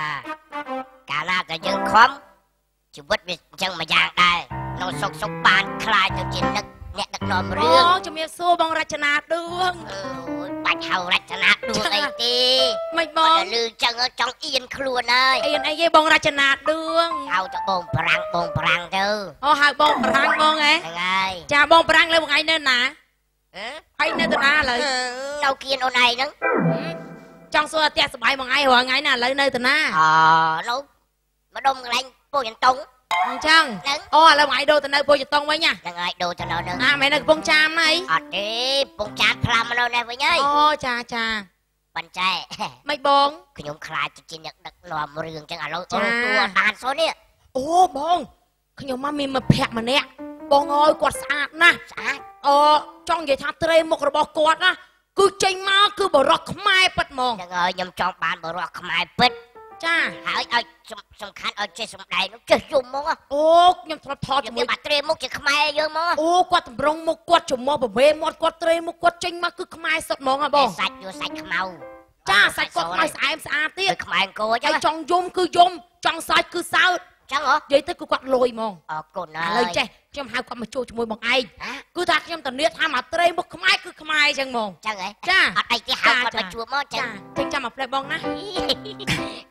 ថាកាលណាតែយើងខំជីវិតវាអញ្ចឹងមួយយ៉ាងដែរនៅសុកសុកបានខ្លាចទៅជានឹកអ្នកដឹកនាំរឿងអូជំរាបសួរបងរចនាដួងអើយបាច់ហៅរចនាដួងអីទេមិនបបងងតែលឺអញ្ចឹងចង់អៀនខ្លួនហើយអីអីគេបងរចនាដួងហៅទៅបងប្រាំងបងប្រាំងទៅអូហៅបងប្រាំងបងហ៎ហ្នឹងហើយចាបងប្រាំងលើបងឯងនៅណាហ៎ហើយនៅទៅណាឥឡូវនៅគៀនអូនឯងហ្នឹង ចង់សួរផ្ទះសបាយបងឯងរាល់ថ្ងៃណាឥឡូវនៅទៅណាអនៅម្ដុំកន្លែងពូចន្ទងអញ្ចឹងហ្នឹងអូឥឡូវបងឯងដូរទៅនៅពោចតុងវិញណាហ្នឹងហើយដូរទៅនៅហ្នឹងណាមិនមែននៅកំពង់ចាមណាអីអត់ទេពងចានផ្លាំមកនៅនេះវិញហើយអូចាចាប៉ុន្តែមិនបងខ្ញុំខ្លាចទៅជាអ្នកដឹកនាំរឿងចឹងឥឡូវចាអូនតួបានសូននេះអូបងខ្ញុំមកមានមិត្តភក្តិម្នាក់បងអើយគាត់ស្អាតណាស់ស្អាតអូចង់និយាយថាត្រេមុខរបស់គាត់ណា គឺចេញមកគឺបរោះខ្មែរប៉ិតហ្មងហ្នឹងហើយខ្ញុំចង់បានបរិះខ្មែរពិតចាហើយឲ្យសំសំខាន់ឲ្យចេះសំដែងនោះចេះយំហ្មងអូខ្ញុំធ្លាប់ថតខ្ញុំជាមួយមានបាត់ត្រេមុខជាខ្មែរយើងហ្មងអូគាត់តម្រង់មុខគាត់ចំមកប្រវេមាត់គាត់ត្រេមុខគាត់ចេញមកគឺខ្មែរសុទ្ធហ្មងហ៎បងសាច់យកសាច់ខ្មៅចាសាច់គាត់ខ្មៅស្អែមស្អាតទៀតដូចខ្មែរអង្គរចឹហើងយចង់យំគឺយំចង់សើចគឺសើច ចឹងហ៎និយាយទៅគឺគាត់លួយហ្មងអរគុណឥហើយឡូវចេះខ្ញុំហៅគាត់មកជួបជាមួយបងឯងហ៎គឺថាខ្ញុំតានាថាមកត្រេមុខខ្មែរគឺខ្មែរអញ្ចឹងហ្មងចឹងហ៎ចាអត់អីទេហៅគាត់មកជួបមកចឹចាងចេញចាំមកផ្លែបងណា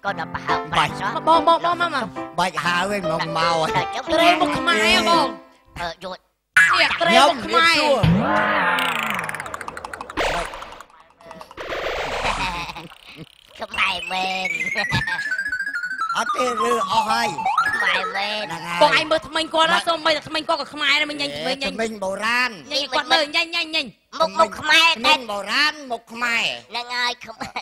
គាត់ដល់ប្រហើបប្រាច់សោះមកបងបងបងមកមកបាច់ហៅឯងមកមកដល់ចឹងត្រេមុខខ្មែរហ៎បងអឺយកនេះត្រេមុខខ្មែរខ្មែរមែនអត់ទេឬអស់ហើយ ខ្មែរមែនហ្នឹងហើយបងឯងមើលថ្មិញគាត់ណាសូមបីតែថ្មិញគាត់ក៏ខ្មែរដែរមិនញ៉ាញ់ថ្មិញញ៉ាញ់មិញបុរាណញ៉ាញ់គាត់មើលញ៉ាញ់ញ៉ាញ់ញ៉ាញ់មុខមុខខ្មែរតែមិញបុរាណមុខខ្មែរហ្នឹងហើយខ្មែរ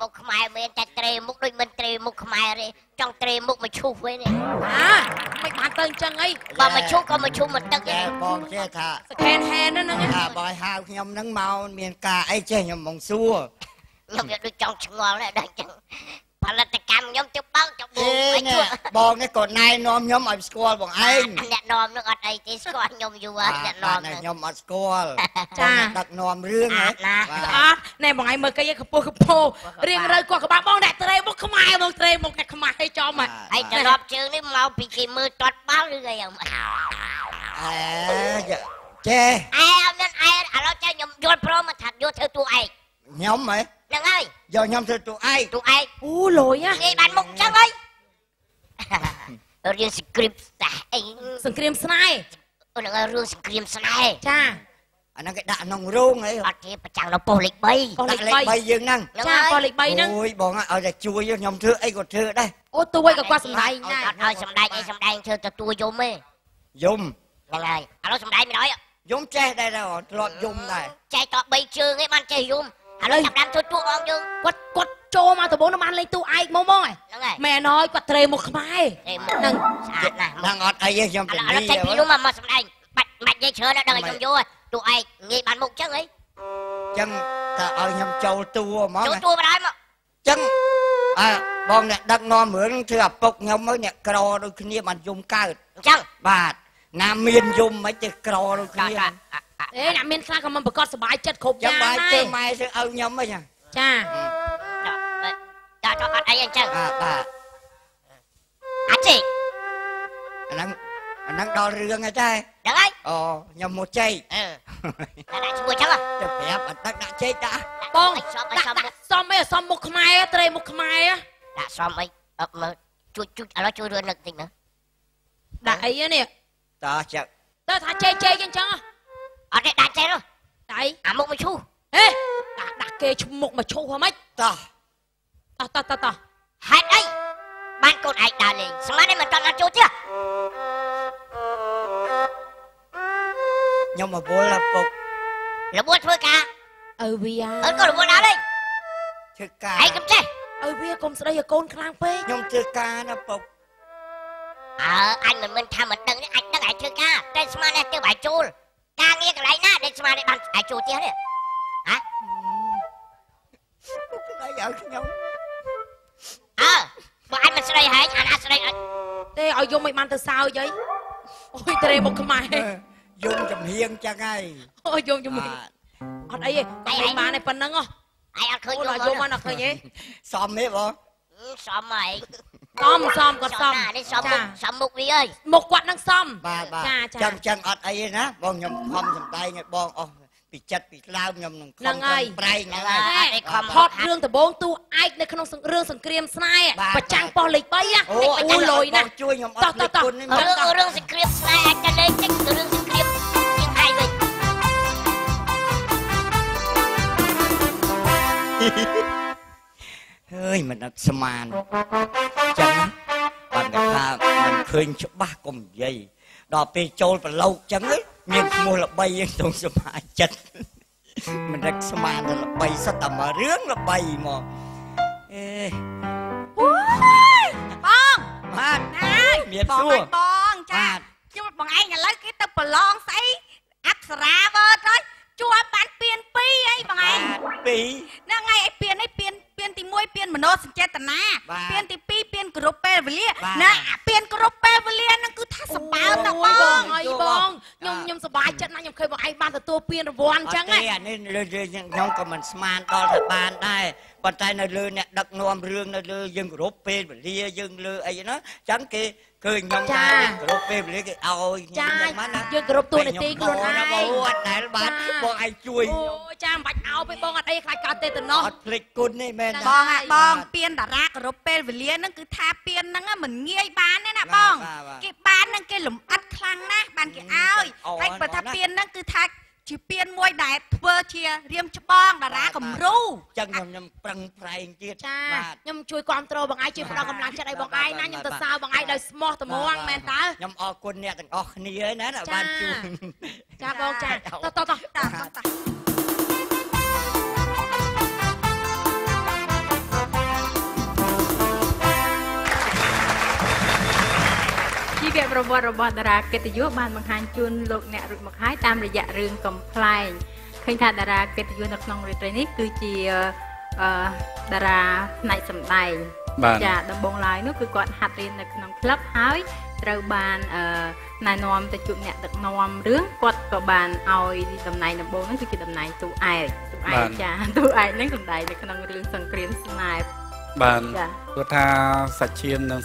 មុខខ្មែរមែនតែត្រេមុខដូចមិនត្រេមុខខ្មែរទេចង់ត្រេមុខមកឈូសវិញនេះអាមិនបានទៅអញ្ចឹងអីបើមកឈូសក៏មកឈូសមកទឹកតែឯងបងចេះថាសកេនហេនហ្នឹងណាថាបើឲ្យហៅខ្ញុំហ្នឹងមកមានការអីចេះខ្ញុំមកសួរខ្ញុំយកដូចចង់ឆ្ងល់ដែរដល់ចឹង ផលិតកម្មខ្ញុំទៅបើកទៅបូអេកឲ្យនេះជួបបងនេះក៏ណែនាំខ្ញុំឲ្យស្គាល់បងឯងអ្នកនាំនឹងអត់អីទេស្គាល់ខ្ញុំយូរហើយអ្នកនាំតែនឹងខ្ញុំអត់ស្គាល់ដឹកនាំរឿងហ៎ណាបាទអត់ណែបងឯងមើលកៃខពោះខពោរៀងរើគាត់ក្បាលបងអ្នកត្រេមុខខ្មែរបងត្រេមុខអ្នកខ្មែរឲ្យចំហ่ะហើយត្រឡប់ជើងនេះមកពីគេមើលទាត់បាល់ឬអីយ៉ាងម៉េចអេចេះអែអត់មានអែឥឡូវចេះខ្ញុំយល់ព្រមថាយកធ្វើតួឯងខ្ញុំហ៎ ហ្នឹងហើយយកខ្ញុំធ្វើទូឯងតួឯងអូលុយណាងាយបានមុខចឹងហើយរឿង script តែអីសង្គ្រាមស្នេហ៍ហ្នឹងហើយរឿងសង្គ្រាមស្នេហ៍ចាអាហ្នឹងគេដាក់ក្នុងរោងអីអត់ទេប្រចាំងនៅប៉ុស្តិ៍លេខ3ប៉ុស្តិ៍លេដាក់ខលេខ3យើងហ្នឹងហ្នឹងចាហើយប៉ុស្តិ៍លេខ3ហ្នឹងអូយបងឲ្យតែជួយខ្ញុំធ្វើអីក៏ធ្វើដែរអូទួយក៏គាត់សំដែងដែរអត់ឲ្យសំដែងអីសំដែងធ្វើទៅតួយំទេយំហ្នឹងហើយឥឡូវសំដែងមិនអីយំចេះដែរដែរធ្លាប់យំដែរចែកត3ជើងឯងបានចេះយំ ឥឡូវចាប់ដើមធ្វើតួអងយើងគាត់គាត់ចូលមកដំបូងបានលេងទូឯកមកមកហ៎ហ្នឹងហើយមែនហើយគាត់ត្រេមុខខ្មែរទេមុខហ្នឹងស្អាតណាស់មុខហ្នឹងអត់អីទេខ្ញុំឥទៅឡូវឥឡូវចេញពីនោះមកមកសំដែងបាច់បាច់និយាយច្រើនដល់ឲ្យខ្ញុំយល់តួឯងងាយបានមុខចឹងហីចឹងតើឲ្យខ្ញុំចូលតួហ្មងចូលតួបណ្ដោយមកចឹងអើបងអ្នកដឹកនាំរឿងធ្វើឪពុកខ្ញុំមកអ្នកក្រដូចគ្នាបានយំកើតអញ្ចឹងបាទណាមានយំមិនទេក្រដូចចាគ្នាចា អេអ្នកមានខ្លះក៏មិនប្រកាសសុបាយចិត្តគ្រប់ចឹយ៉ាងងបាយដែធ្វើរម៉ែធ្វើឲ្យខ្ញុំហ៎ចាចាចាអត់អីអញ្ចឹងបាទបាទអាចទេអាហ្នឹងអាហ្នឹងដល់រឿងហើយតែហ្នឹងហើយអូខ្ញុំមកចែកអឺតែដាក់ឈ្មោះអញ្ចឹងទៅប្រាប់អត់ដឹកដាក់ចែកដាក់បងសំអីដាក់សំមុខដាក់សំអីសំមុខខ្មែរត្រេមុខខ្មែរដាក់សំអីអត់មើលជួយជួយឥឡូវជួយរឿននឹកតិចណាដាក់អីនេះតើចឹងទៅថាជេជេអញ្ចឹងអត់ទេដាក់ចេះនោះ ដៃ អាមុខមកឈូ ហេដាក់ដាក់ គេឈ្មុខមកឈូហ្មងតោះតោះតោះតោះតោះហេតុអីបានកូនឯងដើរលេងស្មានឯងមិនតន់ណាចូលទៀតខ្ញុំមកវល់ឪពុករបួសធ្វើការឪវាអើក៏របួសដើរលេងធ្វើការឯងកំចេះឪវាកុំស្ដីឲ្យកូនខ្លាំងពេកខ្ញុំធ្វើការណាពុកអើអញមិនមិនថាមិនដឹងទេអញដឹងឯងធ្វើការតែស្មានឯងទៅឯងចូលការងារកន្លែងណាដែលស្មានឯងបានឯងចូលទៀតទេពុ កដៃឲ្យខ្ញុំអើបើអញមិនស្ដីហែងអាណាស្ដីអញទេឲ្យយំមិនបានទៅសើចអីអូយត្រេមុខខ្មែរយំចំហៀងចឹងហើយអូយយំជាមួយបាទអត់អីទេគាត់មិនបានទេប៉ុណ្ណឹងហ៎ឯងអត់ឃើញអូយំដល់យំមកបានអត់ឃើញទេសមទេបងញសំហើយសំសំគាត់សំណានេះសំមុចាខសំមុខវាអើយមុខគាត់នឹងសំបាទបាទចាចាចឹងចឹងអត់អីទេណាបងខ្ញុំខំសំដែងឲ្យបងអស់ ពីចិត្តពីក្លើមខ្ញុំនឹងខំហ្នឹងហើយប្រែងហ្នឹងអហើយត់ឯខំផតរឿងដំបងទូឯកនៅក្នុងសង្រឿងសង្គ្រាមស្នេហ៍បាទប្រចាំងប៉ោះលេខ3ណាអូអូយលុយណាស់បងជួយខ្ញុំអតោះត់ភ្លេចតោះគុណនេះរឿងមករឿងសង្គ្រាមស្នេហ៍អាចទៅលេងតិចរឿងសង្គ្រាមជាងឯងវិញហើយមិនអត់ស្មានចឹងណាបាត់តែថាមិនឃើញច្បាស់កុំនិយាយដល់ពេលចូលប្រឡូកចឹងហី មានឈ្មោះល្បីយើងក្នុងសមាជិកមិនដឹកស្មានដល់ល្បីសិតតែមករឿងល្បីមកអេអូយបងបាទណាយមានបងសួរឲ្យបងចាបាទខ្ញុំបងឯងឥឡូវគេទៅប្រឡងស្អីអក្សរាវើទៅជួបបានពៀន2អីបងឯងពីរហ្នឹងហើយឯពៀននេះពៀនពៀនទី1ពៀនមនោសញ្ចេតនាបាទពៀនទី2ពៀនគ្រប់ពេលវេលាបាទណាអា បើមណាស់បអូយងអីបងខ្ញុំខ្ញុំសប្បាយចិត្តណាស់ខ្ញុំឃើញបងឯងបានទទួលពានរង្វាន់អញ្ចឹងអត់ណាទេអានេះលើលើខ្ញុំក៏មិនស្មានដល់ថាបានដែរប៉ុន្តែនៅលើអ្នកដឹកនាំរឿងនៅលើយើងគោរពពេលវេលាយើងលើអីណាអញ្ចឹងគេឃើញខ្ញុំថាគោរពពេលវេលាគេឲ្យខ្ញុំចាអញ្ចឹងបានណាយើងគោរពតួនាទីខ្លួនឯងបងអត់ដែលបានចាបងឯងជួយអូ ចាមិនបាច់អោបទេបងអត់អីខ្លាចកើតទេទៅណោះអត់ភ្លេចគុណទេមែនចាទេបងអាបងបាទពៀនតារាគ្រប់ពេលវេលាហ្នឹងគឺថាពៀនហ្នឹងមិនងាយបានទេណាបាទបងបាទបាទគេបានហ្នឹងគេលំអិតខ្លាំងណាស់បានគេឲ្យអូហើយបើថាអូណាពៀនហ្នឹងគឺថាជាពៀនមួយដែលធ្វើជារៀមច្បងតារាគំរូអញ្ចឹងខ្ញុំខ្ញុំប្រឹងប្រែងទៀតចាបាទខ្ញុំជួយគ្រប់គ្រងបងឯងជួយផ្ដល់កម្លាំងចិត្តឲ្យបងឯងណាខ្ញុំទៅសើបងឯងដោយស្មោះត្មងមែនតើខ្ញុំអរគុណអ្នកទាំងអស់គ្នាហើយណាដែលចាបានជួយចាបងចាតោះតោះតោះ ជីវប្រវត្តិរបស់តារាកិត្តិយសបានបង្ហាញជូនលោកអ្នករួចមកហើយតាមរយៈរឿងកំ pl ែងឃើញថាតារាកិត្តិយសនៅក្នុងរាត្រីនេះគឺជាអឺតារាផ្នែកសម្ដែងបាទចាដំបូងឡើយនោះគឺគាត់ហាត់រៀននៅក្នុងក្លឹបហើយត្រូវបានអឺណែនាំទៅជួបអ្នកដឹកនាំរឿងគាត់ក៏បានឲ្យតំណែងដំបូងហ្នឹងគឺជាតំណែងតួឯកតួឯបាកទចាតួឯកហ្នឹងសម្ដែងនៅក្នុងរឿងសង្គ្រាមស្នេហ៍បានចាគាត់ថាសាច់ឈាមនិង